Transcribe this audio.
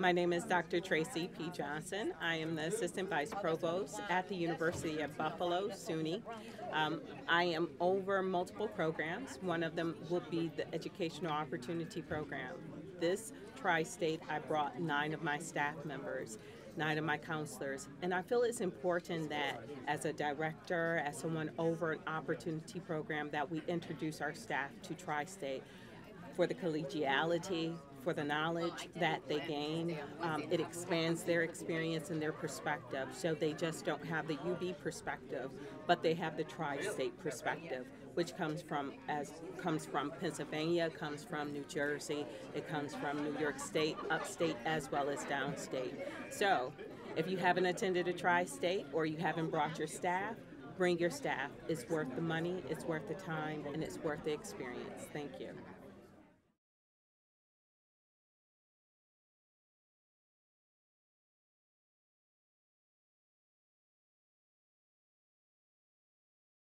My name is Dr. Tracy P. Johnson. I am the Assistant Vice Provost at the University of Buffalo, SUNY. Um, I am over multiple programs. One of them will be the Educational Opportunity Program. This tri-state, I brought nine of my staff members, nine of my counselors, and I feel it's important that as a director, as someone over an opportunity program, that we introduce our staff to tri-state for the collegiality, for the knowledge that they gain. Um, it expands their experience and their perspective. So they just don't have the UB perspective, but they have the tri-state perspective, which comes from as comes from Pennsylvania, comes from New Jersey, it comes from New York State, upstate as well as downstate. So if you haven't attended a tri-state or you haven't brought your staff, bring your staff. It's worth the money, it's worth the time, and it's worth the experience. Thank you.